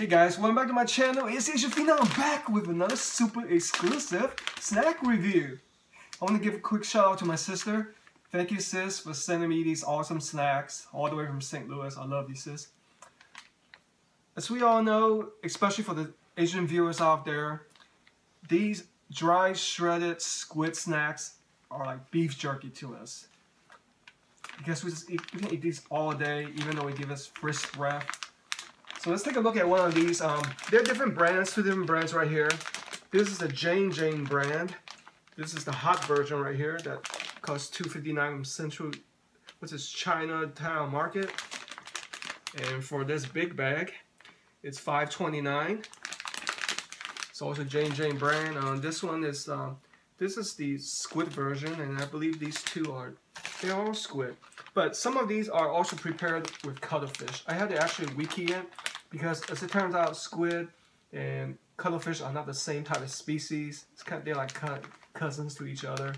Hey guys, welcome back to my channel. It's Asian I'm back with another super exclusive snack review. I want to give a quick shout out to my sister. Thank you sis for sending me these awesome snacks all the way from St. Louis. I love you sis. As we all know, especially for the Asian viewers out there, these dry shredded squid snacks are like beef jerky to us. Because we, just eat, we can eat these all day even though they give us brisk breath so let's take a look at one of these. Um, there are different brands, two different brands right here. This is the Jane Jane brand. This is the hot version right here that costs 259 from Central, what's this, Chinatown Market. And for this big bag, it's 529. It's also Jane Jane brand. Um, this one is, um, this is the squid version, and I believe these two are, they're all squid. But some of these are also prepared with cuttlefish. I had to actually wiki it because as it turns out, squid and cuttlefish are not the same type of species. It's kind of, they're like cousins to each other.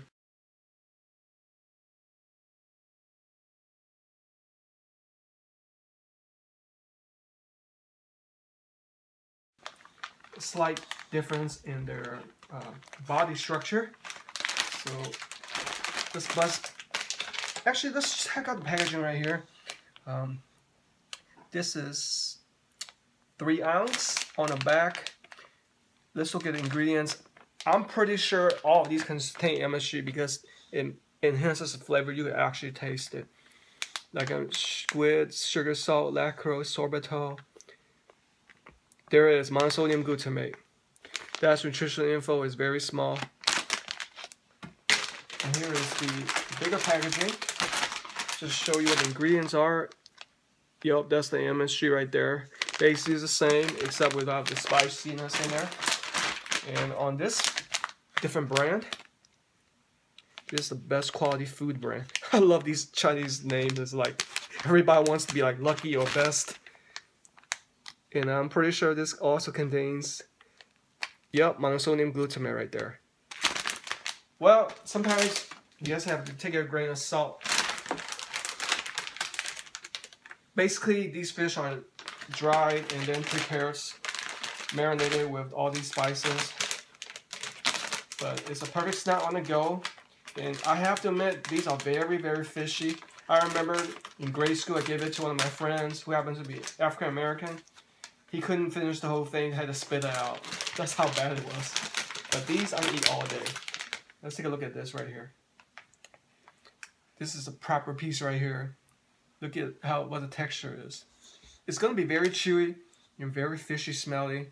Slight difference in their uh, body structure. So let's bust. Actually, let's check out the packaging right here. Um, this is three ounce on the back. Let's look at the ingredients. I'm pretty sure all of these contain MSG because it enhances the flavor. You can actually taste it. Like a squid, sugar salt, lactose, sorbitol. There is monosodium glutamate. That's nutritional info is very small. And here is the bigger packaging. Just show you what the ingredients are. Yep, that's the MSG right there. Basically is the same, except without the spiciness in there. And on this different brand, this is the best quality food brand. I love these Chinese names. It's like everybody wants to be like lucky or best. And I'm pretty sure this also contains, yep, monosodium glutamate right there. Well, sometimes you guys have to take a grain of salt. Basically, these fish are dried and then prepared, marinated with all these spices. But it's a perfect snack on the go. And I have to admit, these are very, very fishy. I remember in grade school, I gave it to one of my friends who happens to be African American. He couldn't finish the whole thing, had to spit it out. That's how bad it was. But these I eat all day. Let's take a look at this right here. This is a proper piece right here. Look at how what the texture is. It's to be very chewy and very fishy smelly.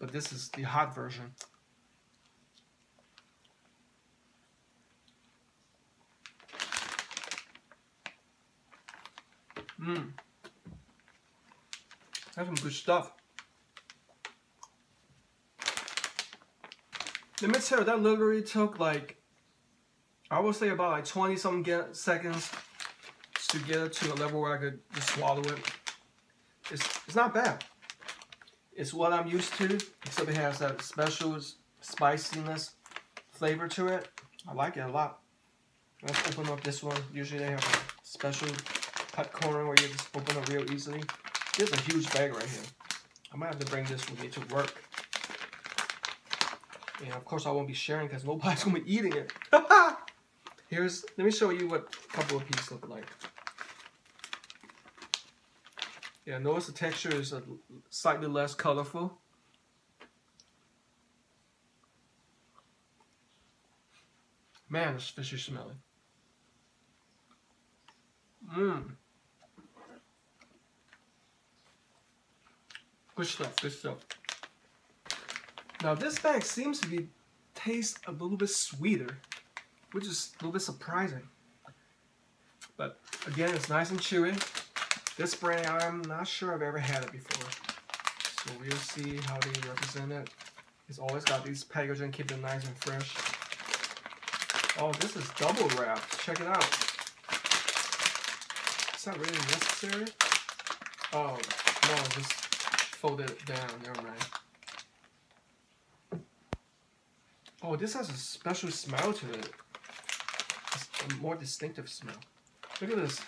But this is the hot version. Mmm. That's some good stuff. Let me tell you, that literally took like, I would say about like 20 some seconds to get it to a level where I could just swallow it. It's, it's not bad. It's what I'm used to, except it has that special spiciness flavor to it. I like it a lot. Let's open up this one. Usually they have a special cut corner where you just open it real easily. There's a huge bag right here. I might have to bring this with me to work. And of course I won't be sharing because nobody's to be eating it. Here's, let me show you what a couple of pieces look like. Yeah, notice the texture is slightly less colorful. Man, this fish is smelling. Mmm. Good stuff, good stuff. Now this bag seems to be taste a little bit sweeter, which is a little bit surprising. But again, it's nice and chewy. This brand, I'm not sure I've ever had it before. So we'll see how they represent it. It's always got these packaging, keep it nice and fresh. Oh, this is double wrapped. Check it out. Is that really necessary? Oh, no, just fold it down. Never mind. Oh, this has a special smell to it. It's a more distinctive smell. Look at this.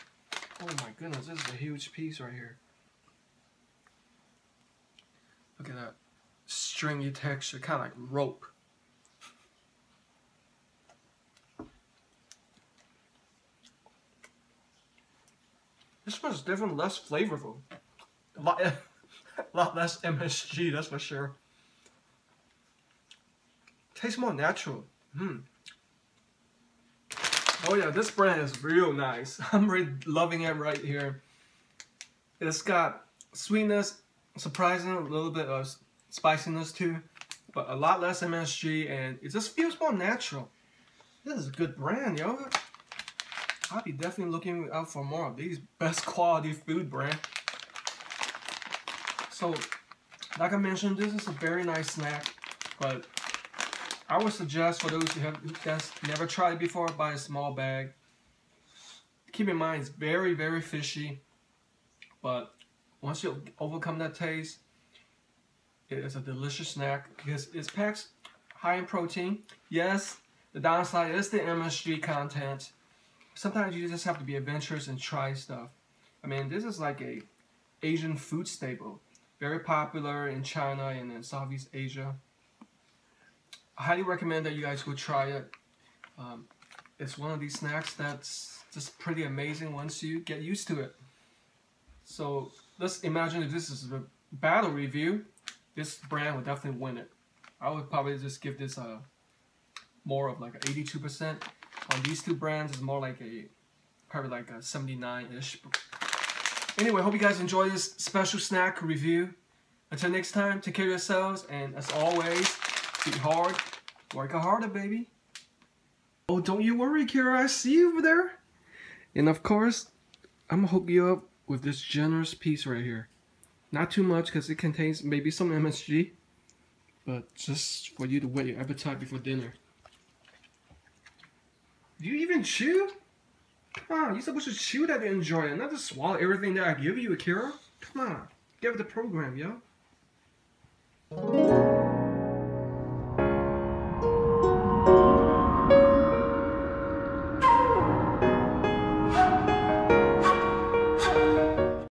Oh my goodness, this is a huge piece right here. Look at that stringy texture, kind of like rope. This one's different, less flavorful. A lot, less MSG, that's for sure. Tastes more natural. Hmm. Oh yeah, this brand is real nice. I'm really loving it right here. It's got sweetness, surprising, a little bit of spiciness too, but a lot less MSG and it just feels more natural. This is a good brand, yo. I'll be definitely looking out for more of these best quality food brand. So, like I mentioned, this is a very nice snack, but I would suggest for those who have that's never tried before, buy a small bag. Keep in mind, it's very, very fishy, but once you overcome that taste, it is a delicious snack because it's packed high in protein. Yes, the downside is the MSG content, sometimes you just have to be adventurous and try stuff. I mean, this is like a Asian food staple, very popular in China and in Southeast Asia. I highly recommend that you guys go try it. Um, it's one of these snacks that's just pretty amazing once you get used to it. So let's imagine if this is a battle review, this brand would definitely win it. I would probably just give this a more of like 82% on these two brands is more like a probably like a 79-ish. Anyway, hope you guys enjoy this special snack review. Until next time, take care of yourselves, and as always, be hard, work harder, baby. Oh, don't you worry, Kira, I see you over there. And of course, I'm gonna hook you up with this generous piece right here. Not too much, because it contains maybe some MSG, but just for you to whet your appetite before dinner. Do you even chew? On, you're supposed to chew that to enjoy it, not to swallow everything that I give you, Akira. Come on, get with the program, yo.